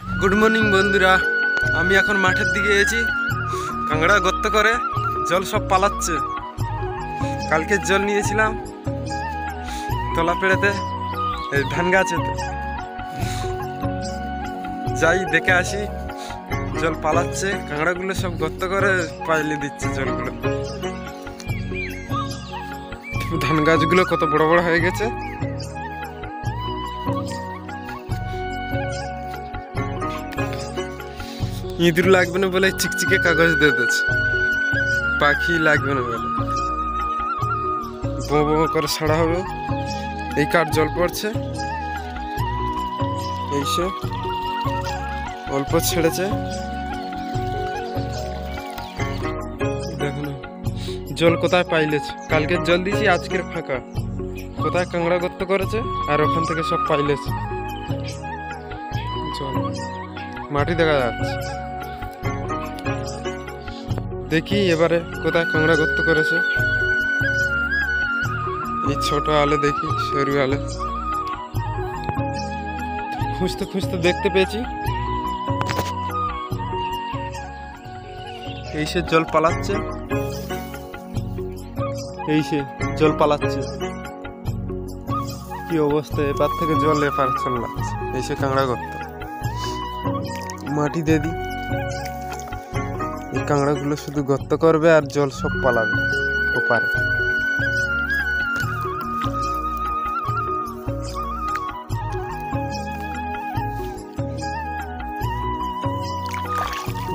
Good morning বন্ধুরা। আমি এখন মাঠের দিকে এসেছি কাঁকড়া গর্ত করে জল সব পালাচ্ছে। কালকে জল নিয়েছিলাম তলা পেড়েতে, এই ধান গাছেতে যাই, দেখে আসি। জল পালাচ্ছে, কাঁকড়াগুলো সব গর্ত করে পাইলে দিচ্ছে জলগুলো। ধান গাছগুলো কত বড় বড় হয়ে গেছে। ইঁদুর লাগবে না বলে চিকচিকে কাগজ দিয়ে দিচ্ছে পাখি লাগবে না বলে। বো করে ছাড়া হবে। এই কাঠ জল পড়ছে। এইসব অল্প ছেড়েছে। জল কোথায় পাইলেছে? কালকে জল দিয়েছি, আজকের ফাঁকা। কোথায় কাঁকড়া গর্ত করেছে? আর ওখান থেকে সব পাইলেছে। জল। মাটি দেখা যাচ্ছে। দেখি এবারে কোথায় কাঁকড়া গর্ত করেছে। এই ছোট আলে দেখি, সরু আলে। খুঁজতে খুঁজতে দেখতে পেয়েছি। এই সে জল পালাচ্ছে। এই সে জল পালাচ্ছে। কি অবস্থা এপার থেকে জল এপার চলে যাচ্ছে। এই সে কাঁকড়া গর্ত। মাটি দিয়ে দিই এই কাঁকড়াগুলো শুধু গর্ত করবে আর জল সব পালাবে ওপারে।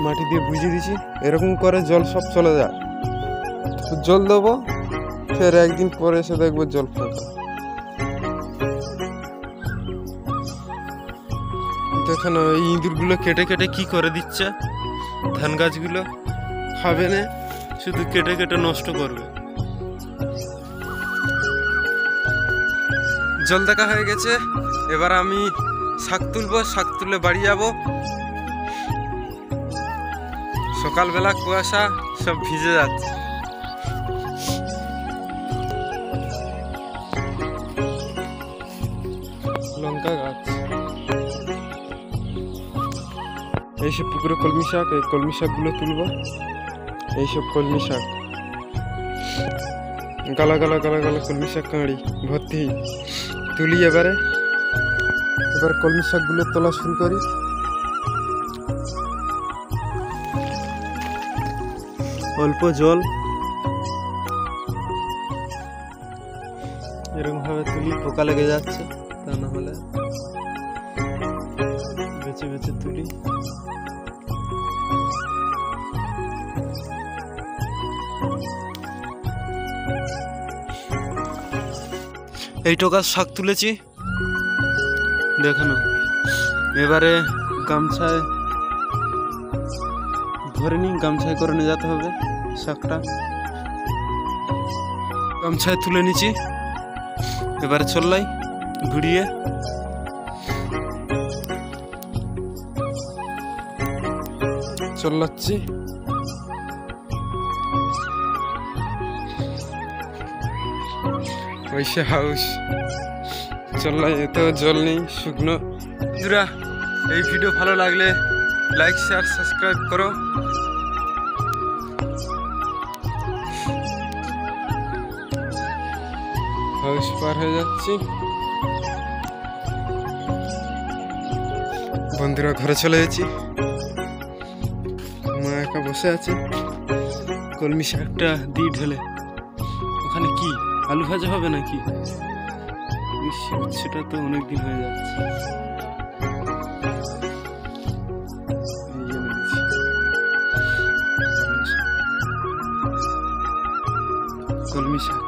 মাটি দিয়ে বুঝিয়ে দিছি এরকম করে জল সব চলে যায়। জল দেবো, ফের একদিন পরে এসে দেখব জল ফাঁকা দেখেন ইঁদুরগুলো কেটে কেটে কি করে দিচ্ছে? ধান গাছগুলো খাবে না, শুধু কেটে কেটে নষ্ট করবে। জল দেখা হয়ে গেছে, এবার আমি শাক তুলবো, শাক তুলে বাড়ি যাব। সকালবেলা কুয়াশা সব ভিজে যাচ্ছে। এইসব পুকুরে কলমি শাক, এই কলমি শাকগুলো তুলবো। এইসব কলমি শাক। গালা গালা গালা গালা কলমি শাক কাঁড়ি, ভর্তি। তুলি এবারে। এবার কলমি শাকগুলো তোলা শুরু করি। অল্প জল। এরকম ভাবে তুলি, পোকা লেগে যাচ্ছে, তা না হলে বেছে বেছে তুলি। এই টোকার শাক তুলেছি। দেখো না, এবারে গামছায় ধরে নিই, গামছায় করে নিয়ে যেতে হবে শাকটা। গামছায় তুলে নিচ্ছি। এবারে চললাই ঘুরিয়ে চল্লাচ্ছি ওইসে হাউস। চললাই এতেও জল নেই, শুকনো। বন্ধুরা, এই ভিডিও ভালো লাগলে লাইক শেয়ার সাবস্ক্রাইব করো। হাউস পার হয়ে যাচ্ছি। বন্ধুরা, ঘরে চলে গেছি। একা বসে আছে। কলমি শাকটা দিয়ে ঢেলে। ওখানে কি? আলু ভাজা হবে নাকি? সেটা তো অনেক দিন হয়ে যাচ্ছে। কলমি শাক।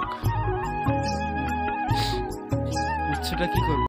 উচ্ছেটা কি করব?